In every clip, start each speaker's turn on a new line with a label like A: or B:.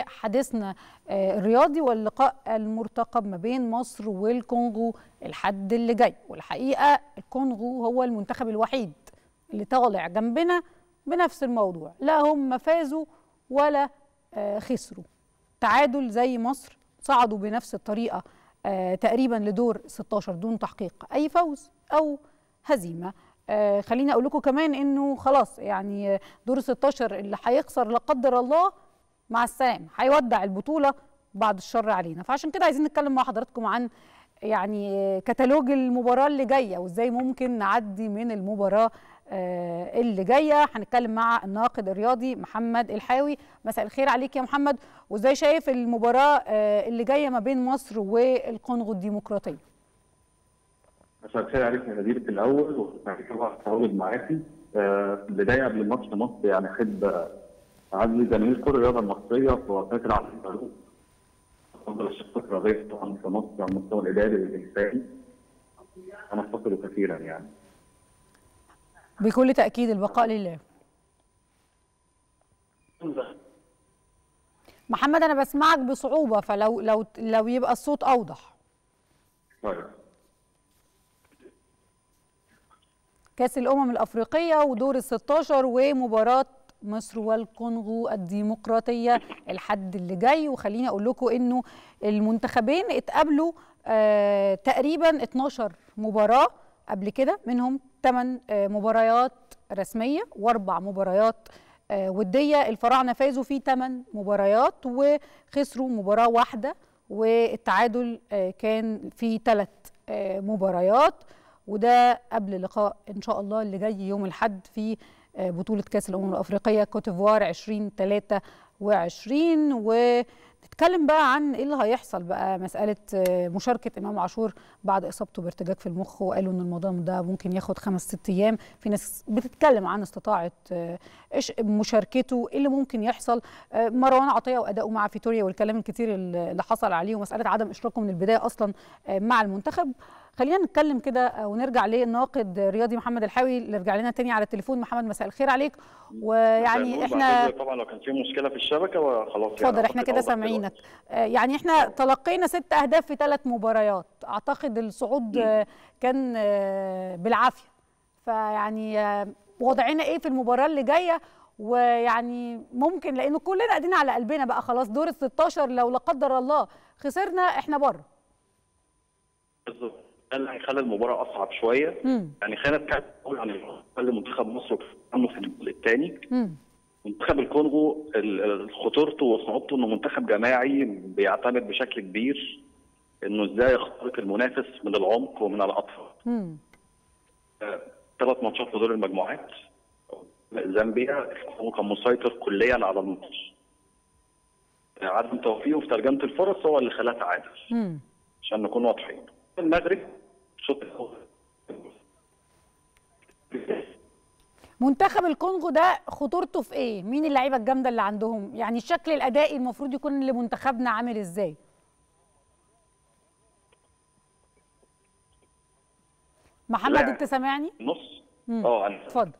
A: حديثنا الرياضي واللقاء المرتقب ما بين مصر والكونغو الحد اللي جاي. والحقيقة الكونغو هو المنتخب الوحيد اللي طالع جنبنا بنفس الموضوع. لا هم فازوا ولا خسروا. تعادل زي مصر صعدوا بنفس الطريقة تقريبا لدور 16 دون تحقيق أي فوز أو هزيمة. خليني أقول لكم كمان إنه خلاص يعني دور 16 اللي هيخسر لا قدر الله مع السلامة. هيودع البطولة بعد الشر علينا. فعشان كده عايزين نتكلم مع حضراتكم عن يعني كتالوج المباراة اللي جاية وإزاي ممكن نعدي من المباراة اللي جاية. هنتكلم مع الناقد الرياضي محمد الحاوي. مساء الخير عليك يا محمد. وإزاي شايف المباراة اللي جاية ما بين مصر والكونغو الديمقراطية؟
B: مساء الخير عليك يا نبيل الأول كده هتعود معاكي. البدايه قبل الماتش مصر يعني احب اعزي جماهير كل الرياضه المصرية وفاكر على الفاروق أفضل الشخصيات الرياضيه طبعا في مصر على المستوى الإداري والإنساني. أنا افتقده كثيرا يعني.
A: بكل تأكيد البقاء لله. محمد أنا بسمعك بصعوبة فلو لو لو يبقى الصوت أوضح.
B: طيب.
A: كأس الأمم الأفريقية ودور ال 16 ومباراة مصر والكونغو الديمقراطية الحد اللي جاي. وخليني أقول لكم إنه المنتخبين اتقابلوا آه تقريبا 12 مباراة قبل كده. منهم 8 آه مباريات رسمية وأربع مباريات آه ودية. الفراعنة فازوا في 8 مباريات وخسروا مباراة واحدة والتعادل آه كان في ثلاث آه مباريات. وده قبل لقاء إن شاء الله اللي جاي يوم الأحد في بطولة كأس الأمم الأفريقية كوتيفوار 2023 ونتكلم بقى عن إيه اللي هيحصل بقى؟ مسألة مشاركة إمام عاشور بعد إصابته بارتجاج في المخ وقالوا إن الموضوع ده ممكن ياخد خمس ست أيام. في ناس بتتكلم عن استطاعة إيش مشاركته إيه اللي ممكن يحصل؟ مروان عطية وأداؤه مع فيتوريا والكلام الكتير اللي حصل عليه ومسألة عدم إشراكه من البداية أصلا مع المنتخب. خلينا نتكلم كده ونرجع للناقد الرياضي محمد الحاوي اللي رجع لنا تاني على التليفون. محمد مساء الخير عليك. ويعني إحنا
C: طبعا لو كان في مشكلة في الشبكة خلاص
A: اتفضل يعني إحنا كده سامعينك. يعني إحنا تلقينا ست أهداف في ثلاث مباريات. أعتقد الصعود م. كان بالعافية. فيعني وضعنا إيه في المباراة اللي جاية؟ ويعني ممكن لأنه كلنا قاعدين على قلبنا بقى خلاص. دور ال 16 لو لا قدر الله خسرنا إحنا بره.
C: بالظبط. ده اللي هيخلي المباراة أصعب شوية. مم. يعني خلينا نتكلم عن خلي منتخب مصر عنه في الجزء الثاني. منتخب الكونغو خطورته وصعوبته إنه منتخب جماعي بيعتمد بشكل كبير إنه إزاي يخترق المنافس من العمق ومن الاطراف ثلاث ماتشات في دور المجموعات. زامبيا هو كان مسيطر كليا على الماتش. عدم توفيقه في ترجمة الفرص هو اللي خلاه تعادل. عشان نكون واضحين. المغرب
A: منتخب الكونغو ده خطورته في إيه؟ مين اللعيبة الجامدة اللي عندهم؟ يعني الشكل الأدائي المفروض يكون لمنتخبنا عامل إزاي؟ محمد أنت سامعني؟
C: نص آه أنا
A: اتفضل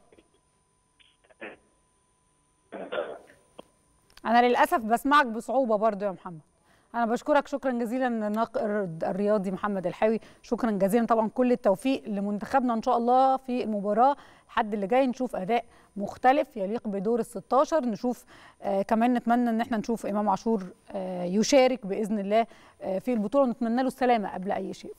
A: أنا للأسف بسمعك بصعوبة برضو يا محمد أنا بشكرك شكرا جزيلا الناقد الرياضي محمد الحاوي. شكرا جزيلا طبعا كل التوفيق لمنتخبنا إن شاء الله في المباراة. الحد اللي جاي نشوف أداء مختلف يليق بدور ال 16 نشوف آه كمان نتمنى إن إحنا نشوف إمام عاشور آه يشارك بإذن الله آه في البطولة. ونتمنى له السلامة قبل أي شيء.